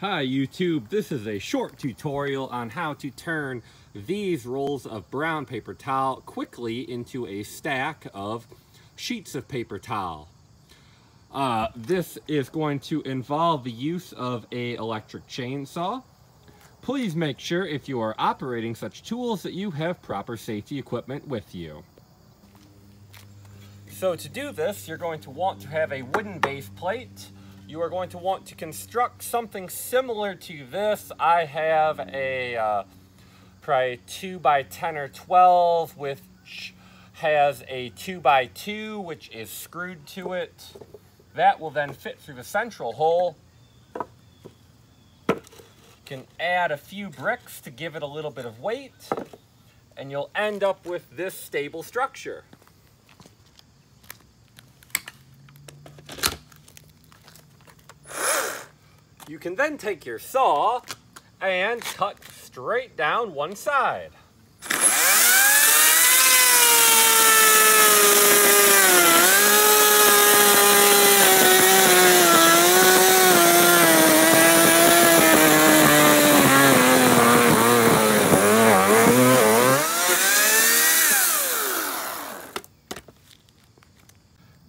Hi YouTube, this is a short tutorial on how to turn these rolls of brown paper towel quickly into a stack of sheets of paper towel. Uh, this is going to involve the use of a electric chainsaw. Please make sure if you are operating such tools that you have proper safety equipment with you. So to do this, you're going to want to have a wooden base plate you are going to want to construct something similar to this. I have a uh, probably 2 by 10 or 12 which has a 2 by 2 which is screwed to it. That will then fit through the central hole. You can add a few bricks to give it a little bit of weight and you'll end up with this stable structure. You can then take your saw and cut straight down one side.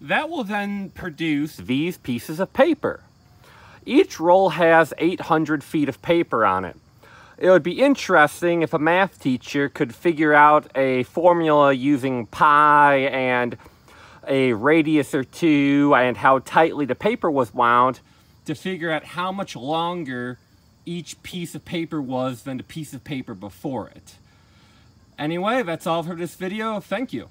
That will then produce these pieces of paper. Each roll has 800 feet of paper on it. It would be interesting if a math teacher could figure out a formula using pi and a radius or two and how tightly the paper was wound to figure out how much longer each piece of paper was than the piece of paper before it. Anyway, that's all for this video. Thank you.